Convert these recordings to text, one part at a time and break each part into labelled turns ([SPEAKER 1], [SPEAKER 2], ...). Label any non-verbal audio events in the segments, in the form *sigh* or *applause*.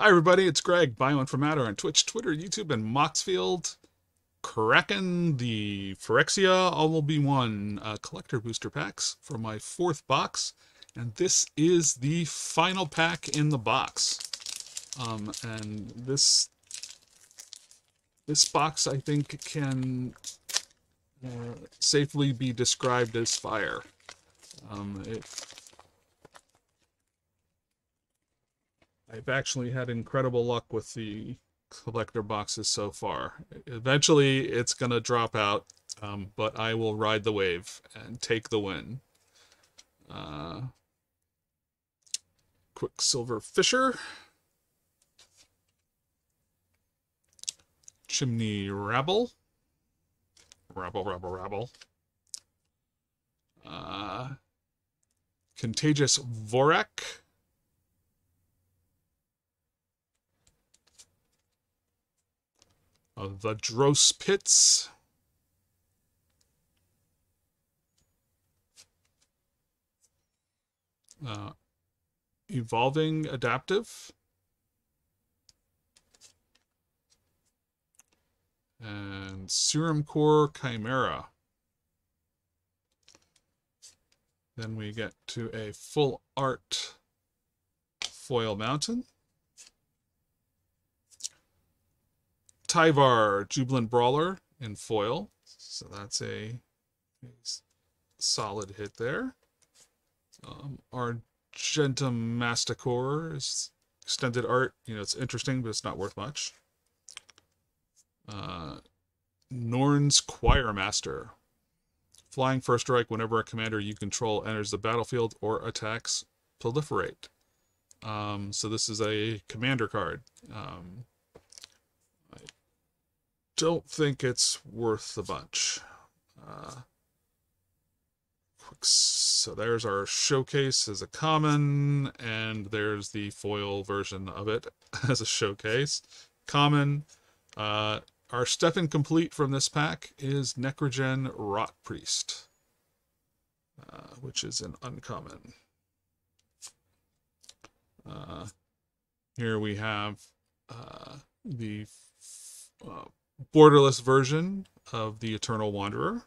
[SPEAKER 1] Hi, everybody. It's Greg, Bioinformator on Twitch, Twitter, YouTube, and Moxfield. Cracking the Phyrexia All Will Be One uh, collector booster packs for my fourth box. And this is the final pack in the box. Um, and this this box, I think, can uh, safely be described as fire. Um, it, I've actually had incredible luck with the collector boxes so far. Eventually, it's going to drop out, um, but I will ride the wave and take the win. Uh, Quicksilver Fisher. Chimney Rabble. Rabble, rabble, rabble. Uh, Contagious Vorrac. Of the Dross Pits. Uh, evolving Adaptive. And Serum Core Chimera. Then we get to a full art foil mountain. Tyvar Jubilant Brawler in foil. So that's a, solid hit there. Um, Argentum Masticore is extended art. You know, it's interesting, but it's not worth much. Uh, Norn's Choir Master. Flying first strike whenever a commander you control enters the battlefield or attacks proliferate. Um, so this is a commander card. Um, don't think it's worth the bunch. Uh, so there's our showcase as a common, and there's the foil version of it *laughs* as a showcase. Common. Uh, our step incomplete from this pack is Necrogen Rot Priest, uh, which is an uncommon. Uh, here we have uh, the uh, borderless version of the Eternal Wanderer.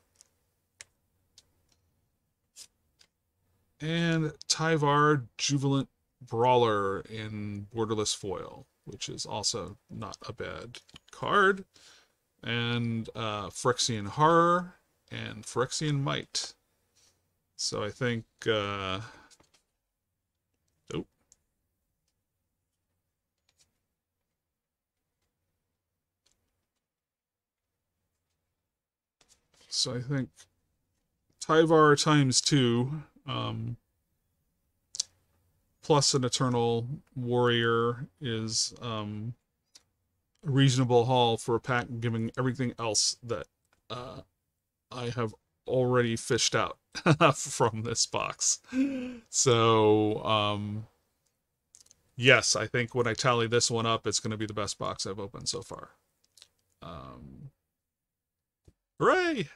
[SPEAKER 1] And Tyvar Jubilant Brawler in borderless foil, which is also not a bad card. And uh, Phyrexian Horror and Phyrexian Might. So I think uh, So I think Tyvar times two, um, plus an Eternal Warrior is um, a reasonable haul for a pack, given everything else that uh, I have already fished out *laughs* from this box. So, um, yes, I think when I tally this one up, it's going to be the best box I've opened so far. Um, hooray!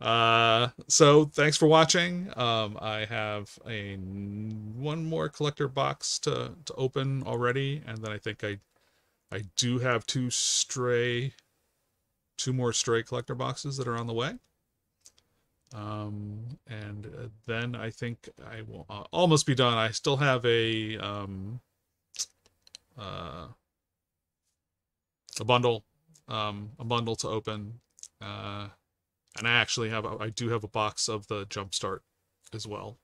[SPEAKER 1] Uh, so thanks for watching. Um, I have a one more collector box to to open already, and then I think I I do have two stray, two more stray collector boxes that are on the way. Um, and uh, then I think I will uh, almost be done. I still have a um, uh, a bundle, um, a bundle to open. Uh, and I actually have I do have a box of the jumpstart as well.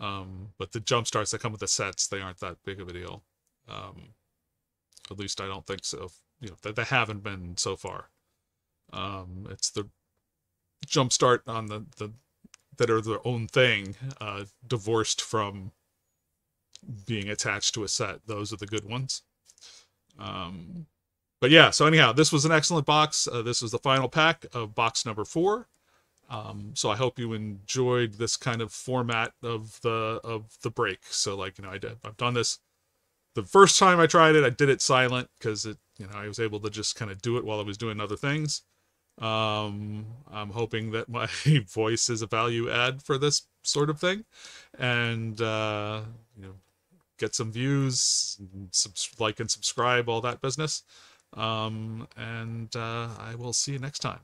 [SPEAKER 1] Um, but the jump starts that come with the sets, they aren't that big of a deal. Um, at least I don't think so. You know, that they haven't been so far. Um, it's the jump start on the, the that are their own thing, uh, divorced from being attached to a set. Those are the good ones. Um, but yeah, so anyhow, this was an excellent box. Uh, this is the final pack of box number four. Um, so I hope you enjoyed this kind of format of the of the break. So like you know, I did I've done this the first time I tried it. I did it silent because it you know I was able to just kind of do it while I was doing other things. Um, I'm hoping that my *laughs* voice is a value add for this sort of thing, and uh, you know get some views, subs- like and subscribe, all that business. Um, and uh, I will see you next time.